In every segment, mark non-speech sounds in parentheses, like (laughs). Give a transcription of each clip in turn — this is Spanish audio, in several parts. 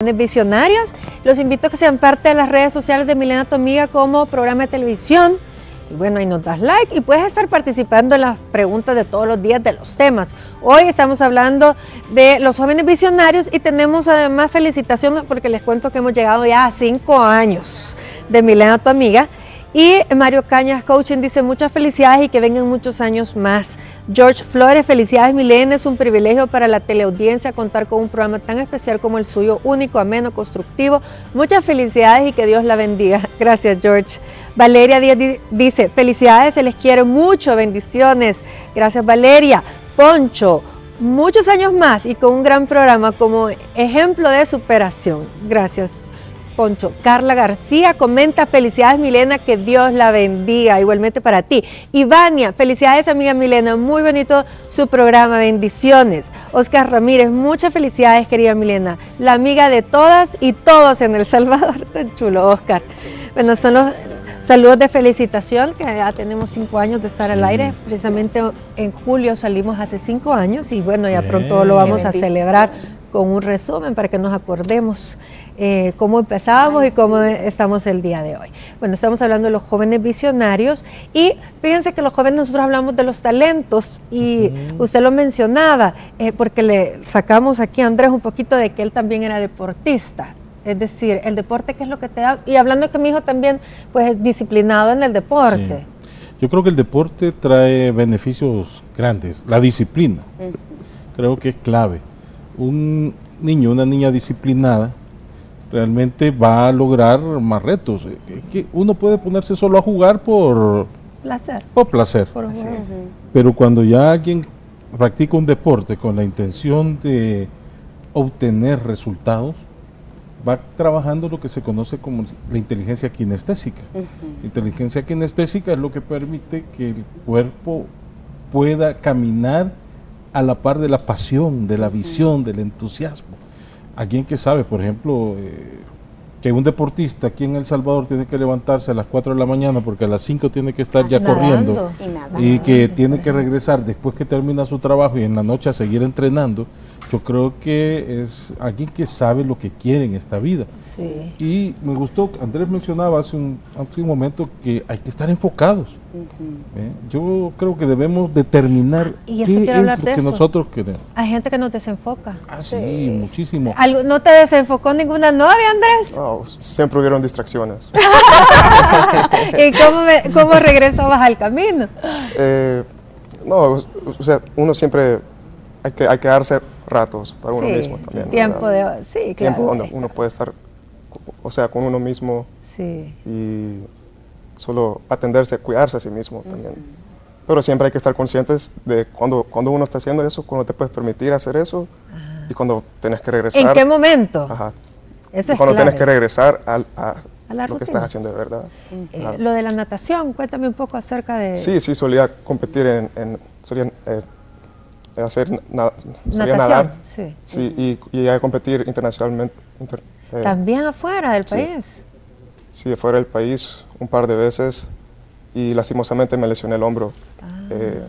Visionarios. Los invito a que sean parte de las redes sociales de Milena Tu Amiga como programa de televisión. Y bueno, ahí nos das like y puedes estar participando en las preguntas de todos los días de los temas. Hoy estamos hablando de los jóvenes visionarios y tenemos además felicitaciones porque les cuento que hemos llegado ya a cinco años de Milena Tu Amiga. Y Mario Cañas Coaching dice muchas felicidades y que vengan muchos años más. George Flores, felicidades Milena, es un privilegio para la teleaudiencia contar con un programa tan especial como el suyo, único, ameno, constructivo. Muchas felicidades y que Dios la bendiga. (laughs) Gracias George. Valeria Díaz dice, felicidades, se les quiere mucho, bendiciones. Gracias Valeria. Poncho, muchos años más y con un gran programa como ejemplo de superación. Gracias Poncho. Carla García comenta, felicidades Milena, que Dios la bendiga, igualmente para ti. Ivania, felicidades amiga Milena, muy bonito su programa, bendiciones. Oscar Ramírez, muchas felicidades querida Milena, la amiga de todas y todos en El Salvador, (laughs) tan chulo Oscar. Bueno, son los saludos de felicitación, que ya tenemos cinco años de estar al aire, precisamente en julio salimos hace cinco años y bueno, ya pronto lo vamos a celebrar con un resumen para que nos acordemos eh, cómo empezamos y cómo estamos el día de hoy. Bueno, estamos hablando de los jóvenes visionarios y fíjense que los jóvenes nosotros hablamos de los talentos y usted lo mencionaba, eh, porque le sacamos aquí a Andrés un poquito de que él también era deportista. Es decir, el deporte, ¿qué es lo que te da? Y hablando que mi hijo también, pues, es disciplinado en el deporte. Yo creo que el deporte trae beneficios grandes. La disciplina, creo que es clave un niño, una niña disciplinada, realmente va a lograr más retos. que uno puede ponerse solo a jugar por placer. Por placer. Pero cuando ya alguien practica un deporte con la intención de obtener resultados, va trabajando lo que se conoce como la inteligencia kinestésica. La inteligencia kinestésica es lo que permite que el cuerpo pueda caminar a la par de la pasión, de la visión, del entusiasmo. Alguien que sabe, por ejemplo, eh, que un deportista aquí en El Salvador tiene que levantarse a las 4 de la mañana porque a las 5 tiene que estar ya corriendo y que tiene que regresar después que termina su trabajo y en la noche a seguir entrenando, yo creo que es alguien que sabe lo que quiere en esta vida. Sí. Y me gustó, Andrés mencionaba hace un, hace un momento que hay que estar enfocados. ¿Eh? Yo creo que debemos determinar qué es lo que nosotros queremos. Hay gente que no desenfoca. Ah, sí, muchísimo. ¿No te desenfocó ninguna novia, Andrés? No, siempre hubieron distracciones. (laughs) ¿Y cómo, cómo regresabas al camino? Eh, no, o sea, uno siempre hay que, hay que darse ratos para uno mismo también. Tiempo de, sí, claro. Tiempo donde uno puede estar, o sea, con uno mismo sí. y solo atenderse, cuidarse a sí mismo también. Pero siempre hay que estar conscientes de cuando, cuando uno está haciendo eso, cuando te puedes permitir hacer eso y cuando tienes que regresar. ¿En qué momento? Ajá. Eso es cuando tienes que regresar a, a, lo que estás haciendo de verdad. Eh, lo de la natación, cuéntame un poco acerca de... Sí, sí, solía competir en... en solía, eh, hacer nadar sí. sí y, y, a competir internacionalmente. Eh, También afuera del país. Sí, afuera del país un par de veces y lastimosamente me lesioné el hombro ah. eh,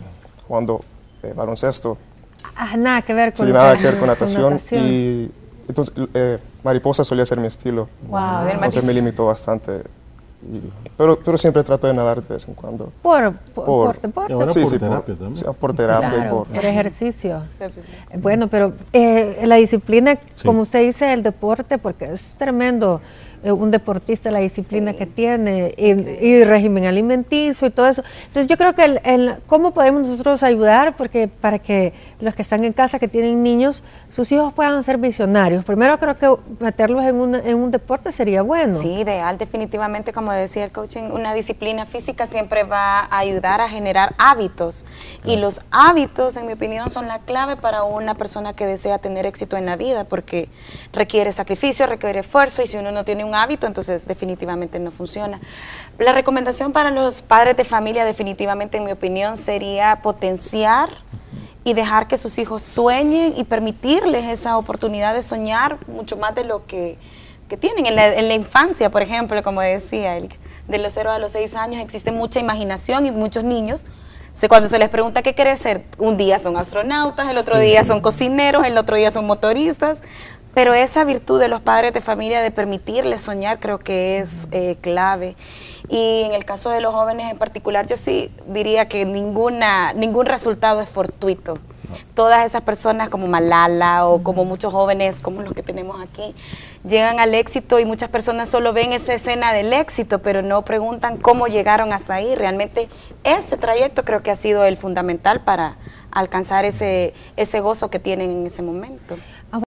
jugando eh, baloncesto. Ah, nada que ver con, sí, nada que ver con natación, y entonces eh, mariposa solía ser mi estilo. Wow, entonces me limitó bastante pero, pero siempre trato de nadar de vez en cuando. ¿Por, por, deporte? Sí, por terapia también. por terapia por, ejercicio. Bueno, pero eh, la disciplina, como usted dice, el deporte, porque es tremendo eh, un deportista, la disciplina que tiene, y, régimen alimenticio y todo eso. Entonces yo creo que el, cómo podemos nosotros ayudar porque para que los que están en casa, que tienen niños, sus hijos puedan ser visionarios. Primero creo que meterlos en un, en un deporte sería bueno. Sí, ideal, definitivamente, como decía el coaching, una disciplina física siempre va a ayudar a generar hábitos. Y los hábitos, en mi opinión, son la clave para una persona que desea tener éxito en la vida, porque requiere sacrificio, requiere esfuerzo, y si uno no tiene un hábito, entonces definitivamente no funciona. La recomendación para los padres de familia definitivamente, en mi opinión, sería potenciar y dejar que sus hijos sueñen y permitirles esa oportunidad de soñar mucho más de lo que, tienen. En la, infancia, por ejemplo, como decía, el, de los 0 a los 6 años existe mucha imaginación y muchos niños cuando se les pregunta qué quiere ser, un día son astronautas, el otro día son cocineros, el otro día son motoristas, pero esa virtud de los padres de familia de permitirles soñar creo que es eh, clave. Y en el caso de los jóvenes en particular, yo sí diría que ninguna, ningún resultado es fortuito. Todas esas personas como Malala o como muchos jóvenes como los que tenemos aquí, llegan al éxito y muchas personas solo ven esa escena del éxito, pero no preguntan cómo llegaron hasta ahí. Realmente ese trayecto creo que ha sido el fundamental para alcanzar ese, ese gozo que tienen en ese momento.